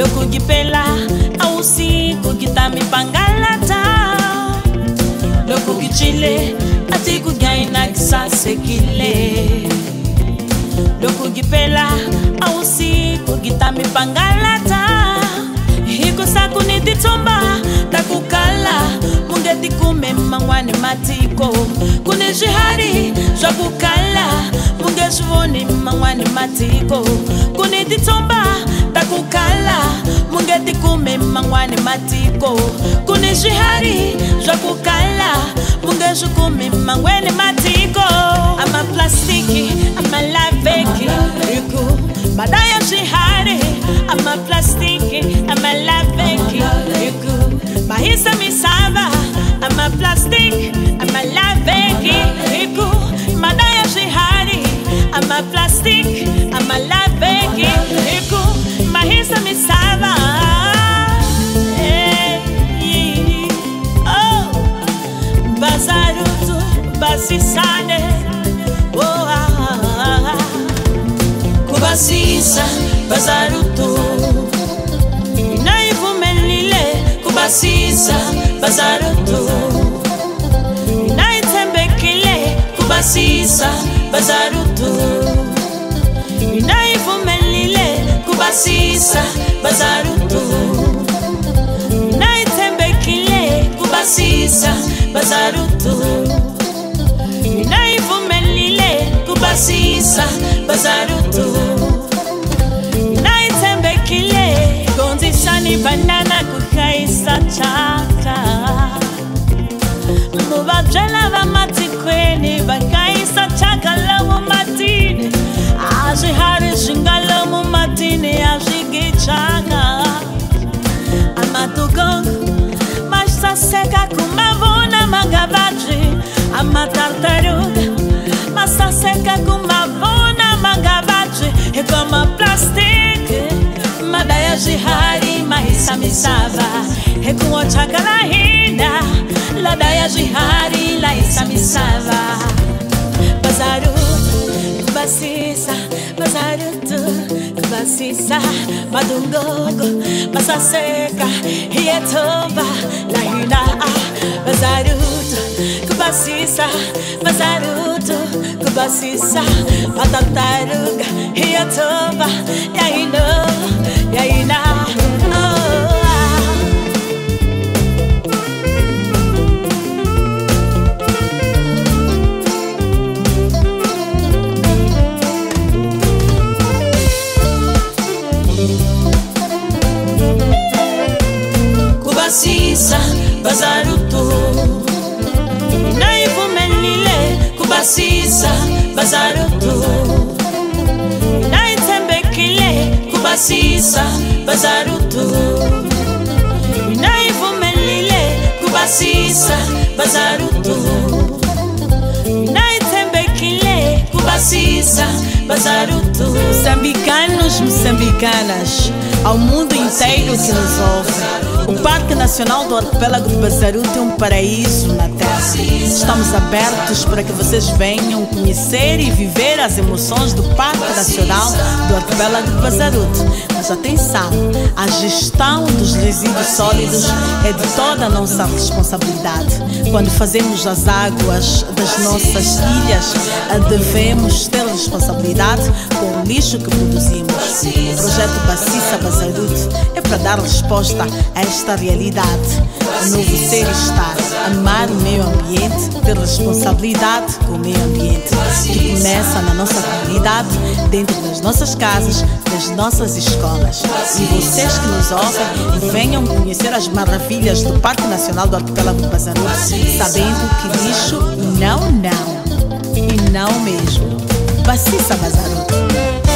lokukipela ausi kukitamipangalata lokukicile ati kugaina kisasekile lokukipela ausi kukitamipangalata ikusakunititomba takukala mungetikume mangwani matiko. Kune zvihari zvakukala mungezvivoni mangwani matiko. Kunititomba kukala mungeti kume mangwani matiko. Kuni swihari swa ku kala munge swi kumi mangwani matiko amaplastiki amalaveki riku. Mada ya swihari amaplastiki amalaveki riku. Mahisa misava amaplastiki amalaveki riku. Mada ya swihari amaplastiki amalaveki riku. Hiku mahisa misava Eh, oh. bazarutu basisane oh, ah, ah, ah. kubasisa bazarutu naivumelile kubasisa bazarutu naitembekile kubasisa bazarutu naivumelile kubasisa bazarutu naitembekile misava hekuochaka lahina lada ya zwihari la misava bazaru kubasisa bazaru tu kubasisa madungogo basaseka la lahina ah. bazaru tu kubasisa bazaru tu kubasisa ya hiyetomba yaino yaina kubasisa bazarutu naivumelile kubasisa bazarutu naitembekile kubasisa bazarutu naivumelile kubasisa bazarutu naitembekile kubasisa bazarutu Moçambicanos, moçambicanas, ao mundo inteiro que nos ouve. O Parque Nacional do Arquipélago de Bazaruto é um paraíso na Terra. Estamos abertos para que vocês venham conhecer e viver as emoções do Parque Nacional do Arquipélago de Bazaruto. Mas atenção, a gestão dos resíduos sólidos é de toda a nossa responsabilidade. Quando fazemos as águas das nossas ilhas, devemos ter responsabilidade com o lixo que produzimos. O projeto Bacissa Bazaruto é para dar resposta a esta realidade. O novo ser estar, amar o meio ambiente, ter responsabilidade com o meio ambiente, que começa na nossa comunidade, dentro das nossas casas, das nossas escolas. E vocês que nos ouvem, venham conhecer as maravilhas do Parque Nacional do Arquipélago do Bazaruto, sabendo que lixo não, não.